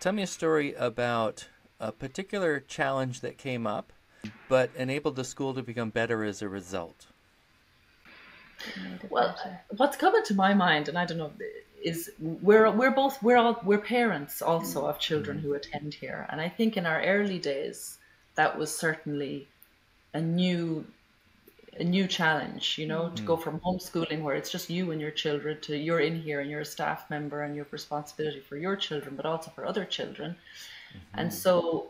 Tell me a story about a particular challenge that came up, but enabled the school to become better as a result. Well, what's coming to my mind, and I don't know, is we're we're both we're all we're parents also of children mm-hmm. who attend here, and I think in our early days that was certainly a new a new challenge, you know, to go mm-hmm. from homeschooling where it's just you and your children to you're in here and you're a staff member and you have responsibility for your children, but also for other children. And mm-hmm. so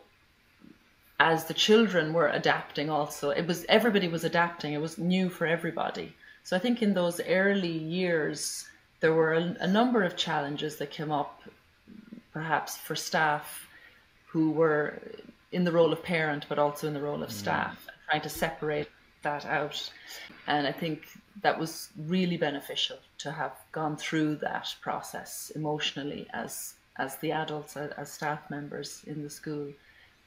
as the children were adapting also, it was everybody was adapting. It was new for everybody. So I think in those early years, there were a, a number of challenges that came up, perhaps for staff who were in the role of parent, but also in the role of mm-hmm. staff, trying to separate that out. And I think that was really beneficial to have gone through that process emotionally as as the adults, as, as staff members in the school,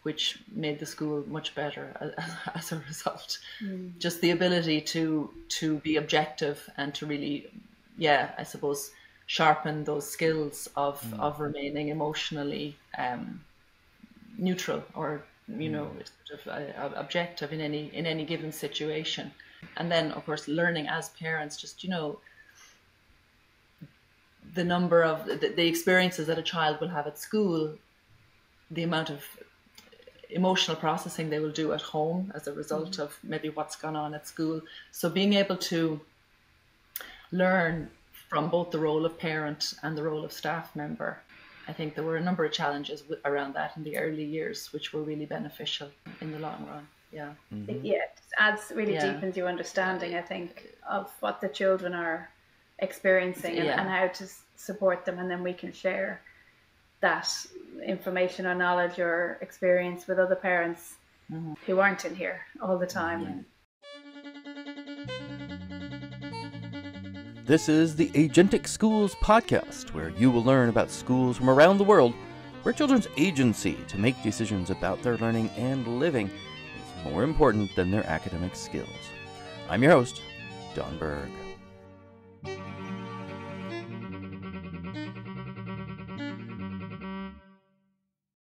which made the school much better as, as a result. Just the ability to to be objective and to really, yeah, I suppose, sharpen those skills of of remaining emotionally um, neutral or you know sort of uh, objective in any in any given situation. And then of course learning as parents just you know the number of the, the experiences that a child will have at school the amount of emotional processing they will do at home as a result of maybe what's gone on at school. So being able to learn from both the role of parent and the role of staff member I think there were a number of challenges w- around that in the early years, which were really beneficial in the long run. Yeah. Mm-hmm. Yeah, it just adds really Yeah. deepens your understanding, I think, of what the children are experiencing and, Yeah. and how to support them, and then we can share that information or knowledge or experience with other parents mm-hmm. who aren't in here all the time. This is the Agentic Schools podcast, where you will learn about schools from around the world where children's agency to make decisions about their learning and living is more important than their academic skills. I'm your host, Don Berg.